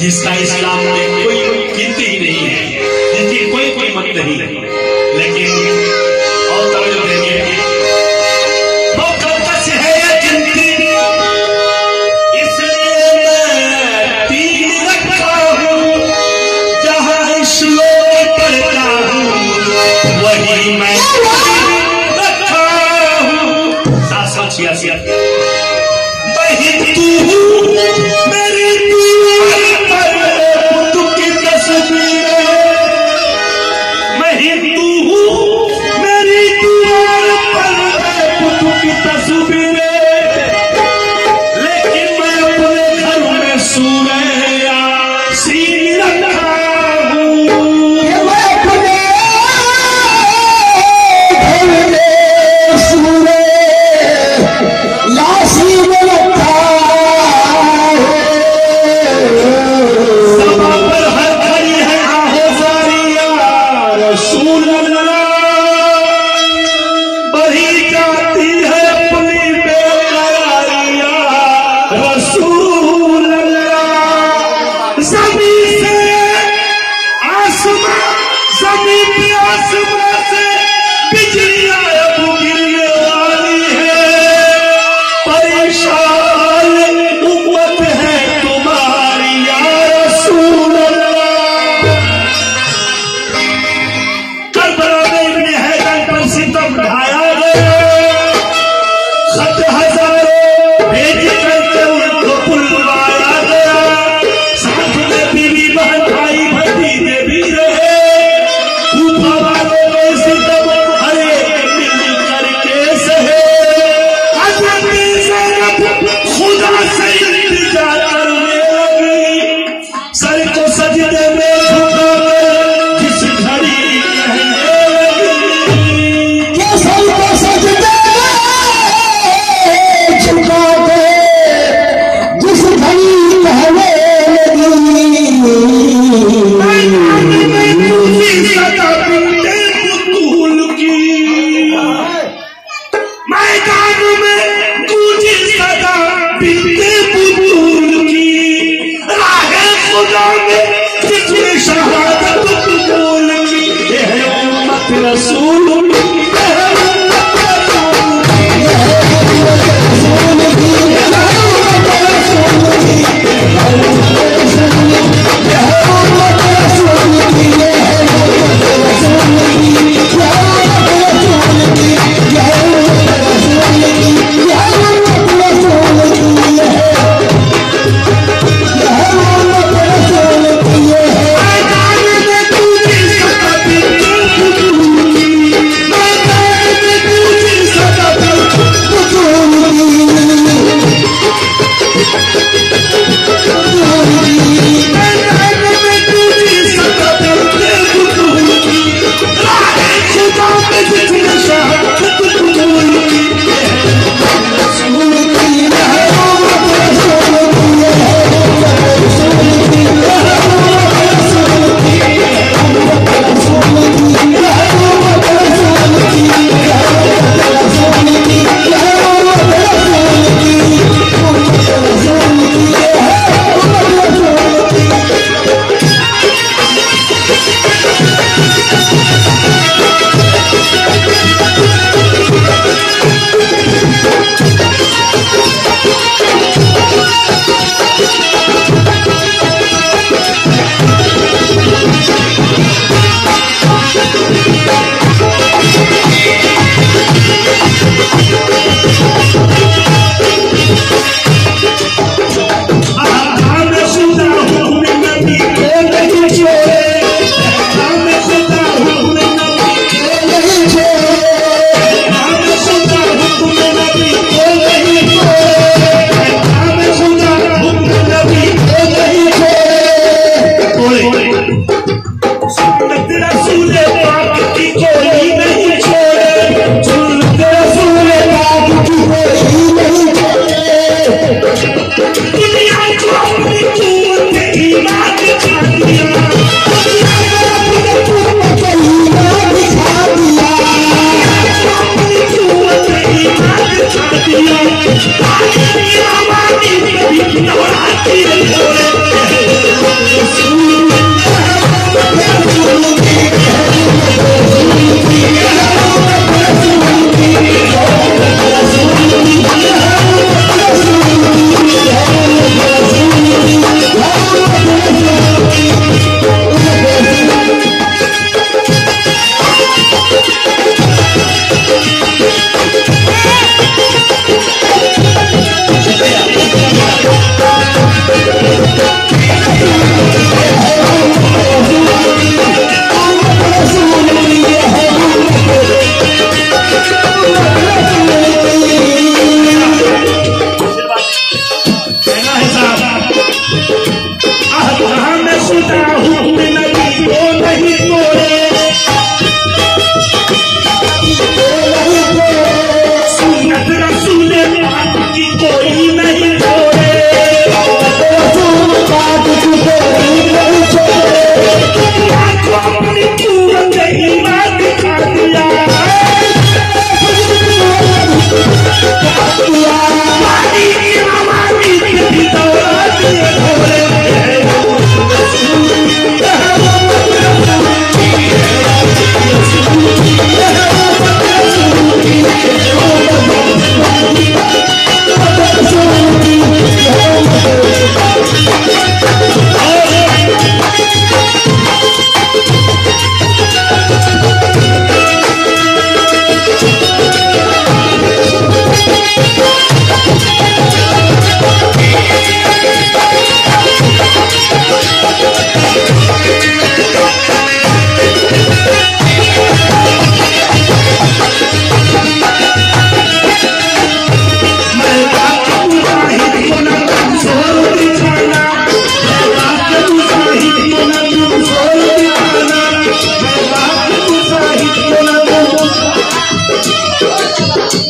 जिसका इस्लाम में कोई कोई गिनती ही नहीं है जिसकी कोई कोई मत नहीं है।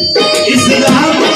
Islam